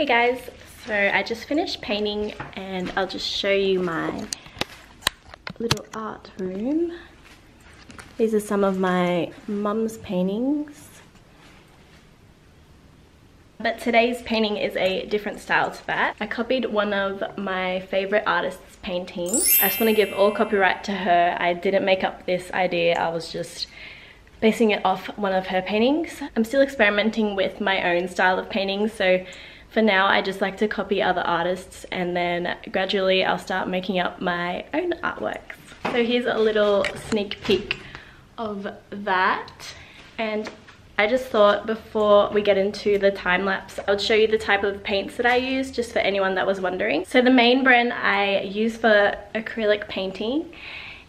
Hey guys, so I just finished painting and I'll just show you my little art room. These are some of my mum's paintings. But today's painting is a different style to that. I copied one of my favorite artists' paintings. I just want to give all copyright to her. I didn't make up this idea. I was just basing it off one of her paintings. I'm still experimenting with my own style of painting, so for now I just like to copy other artists and then gradually I'll start making up my own artworks. So here's a little sneak peek of that and I just thought before we get into the time lapse, I would show you the type of paints that I use just for anyone that was wondering. So the main brand I use for acrylic painting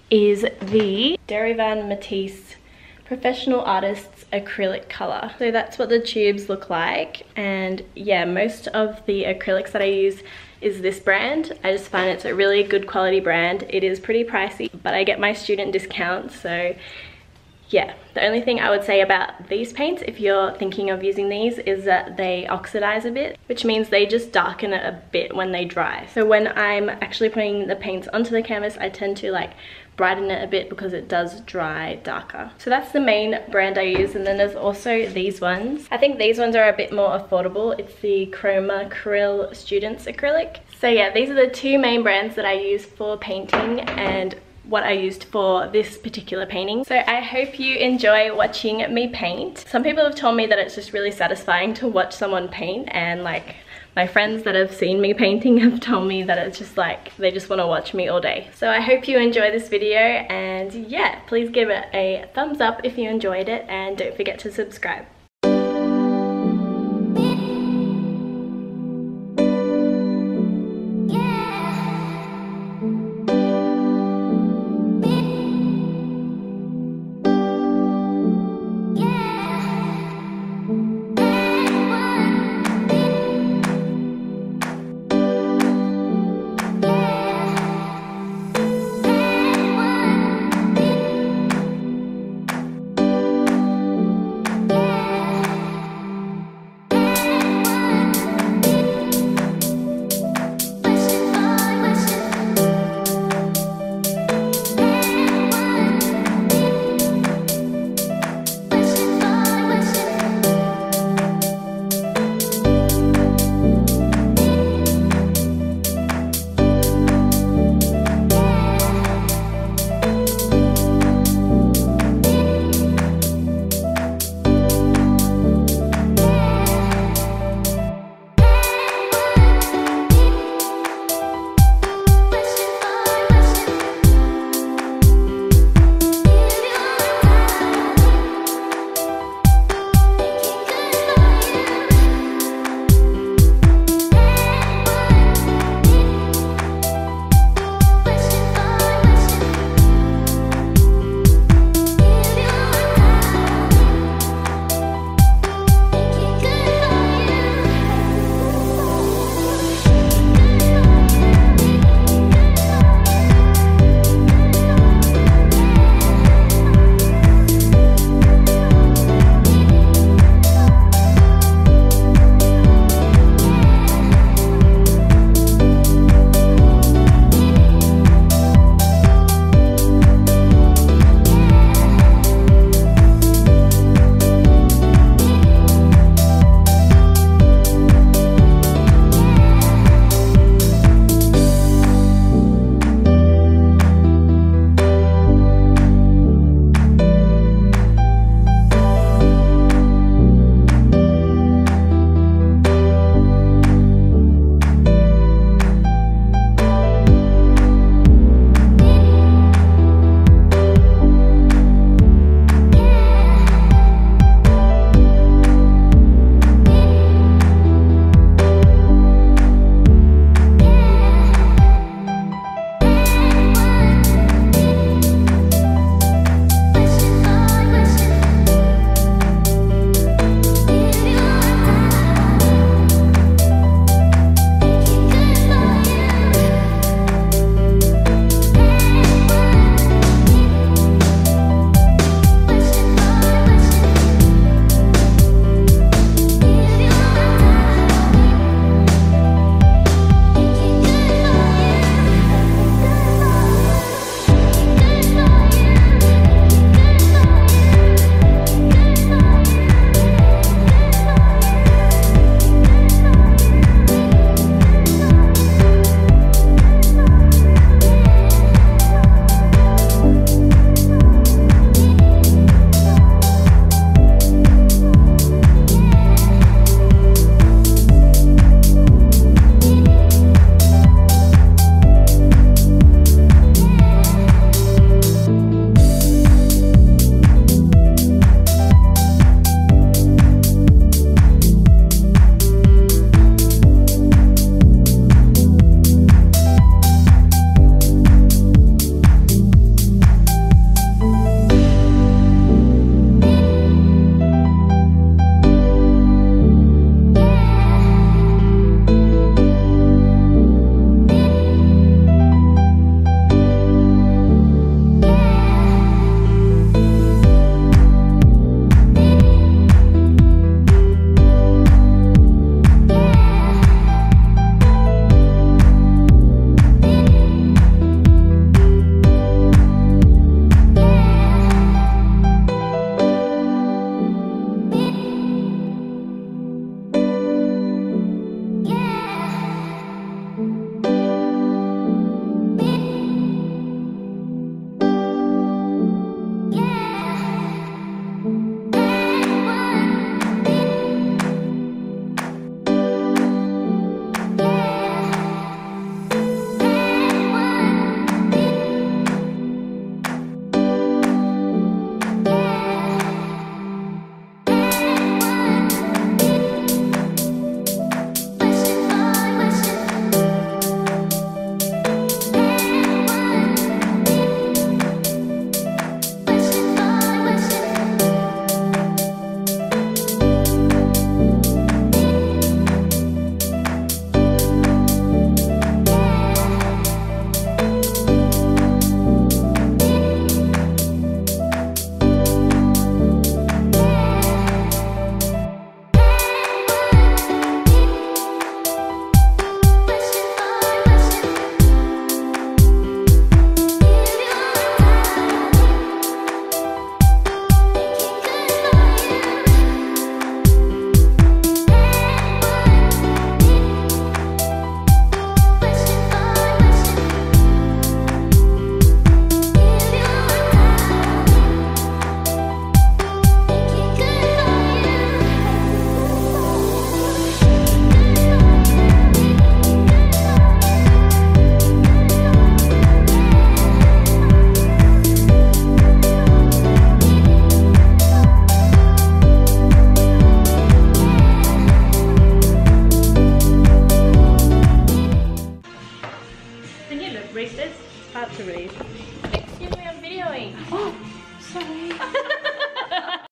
is the Derivan Matisse Professional Artists Acrylic Color. So that's what the tubes look like. And yeah, most of the acrylics that I use is this brand. I just find it's a really good quality brand. It is pretty pricey, but I get my student discount, so yeah, the only thing I would say about these paints, if you're thinking of using these, is that they oxidize a bit, which means they just darken it a bit when they dry. So when I'm actually putting the paints onto the canvas, I tend to like brighten it a bit because it does dry darker. So that's the main brand I use and then there's also these ones. I think these ones are a bit more affordable. It's the Chromacryl Students Acrylic. So yeah, these are the two main brands that I use for painting and what I used for this particular painting. So I hope you enjoy watching me paint. Some people have told me that it's just really satisfying to watch someone paint and like my friends that have seen me painting have told me that it's just like they just want to watch me all day. So I hope you enjoy this video and yeah, please give it a thumbs up if you enjoyed it and don't forget to subscribe.